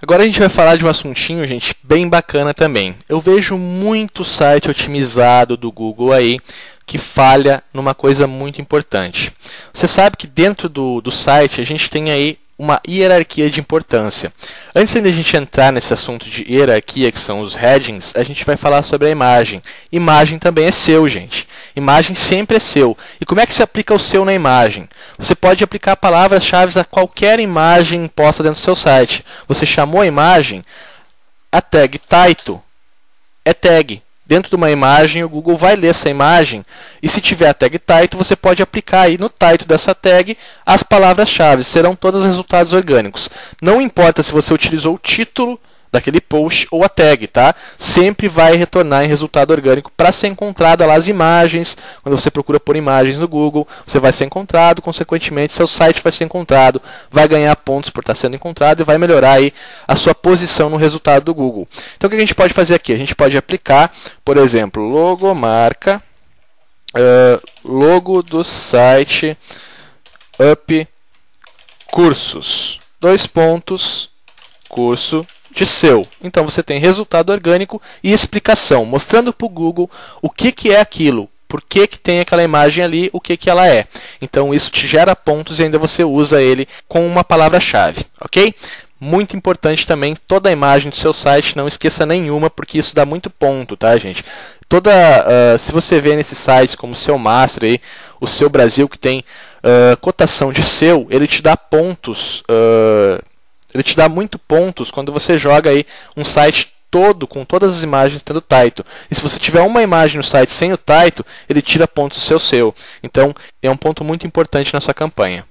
Agora a gente vai falar de um assuntinho, gente, bem bacana também. Eu vejo muito site otimizado do Google aí que falha numa coisa muito importante. Você sabe que dentro do, do site a gente tem aí uma hierarquia de importância. Antes de a gente entrar nesse assunto de hierarquia, que são os headings, a gente vai falar sobre a imagem. Imagem também é seu, gente. Imagem sempre é seu. E como é que se aplica o seu na imagem? Você pode aplicar palavras-chave a qualquer imagem posta dentro do seu site. Você chamou a imagem, a tag title é tag dentro de uma imagem, o Google vai ler essa imagem e se tiver a tag title, você pode aplicar aí no title dessa tag as palavras-chave, serão todos resultados orgânicos. Não importa se você utilizou o título daquele post ou a tag, tá? Sempre vai retornar em resultado orgânico para ser encontrada lá as imagens. Quando você procura por imagens no Google, você vai ser encontrado, consequentemente seu site vai ser encontrado, vai ganhar pontos por estar sendo encontrado e vai melhorar aí a sua posição no resultado do Google. Então o que a gente pode fazer aqui? A gente pode aplicar, por exemplo, logomarca, uh, logo do site up cursos, dois pontos, curso de seu. Então você tem resultado orgânico e explicação, mostrando para o Google o que, que é aquilo, por que, que tem aquela imagem ali, o que, que ela é. Então isso te gera pontos e ainda você usa ele com uma palavra-chave, ok? Muito importante também toda a imagem do seu site, não esqueça nenhuma, porque isso dá muito ponto, tá, gente? Toda, uh, se você vê nesses sites como o seu Master aí, o seu Brasil que tem uh, cotação de seu, ele te dá pontos uh, ele te dá muito pontos quando você joga aí um site todo com todas as imagens tendo title. E se você tiver uma imagem no site sem o title, ele tira pontos do seu seu. Então, é um ponto muito importante na sua campanha.